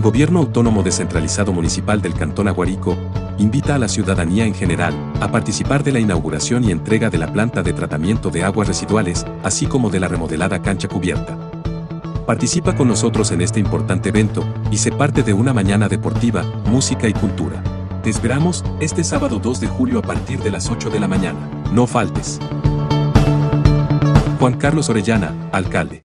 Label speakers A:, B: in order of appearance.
A: El Gobierno Autónomo Descentralizado Municipal del Cantón Aguarico invita a la ciudadanía en general a participar de la inauguración y entrega de la planta de tratamiento de aguas residuales, así como de la remodelada cancha cubierta. Participa con nosotros en este importante evento y se parte de una mañana deportiva, música y cultura. Te esperamos este sábado 2 de julio a partir de las 8 de la mañana. No faltes. Juan Carlos Orellana, alcalde.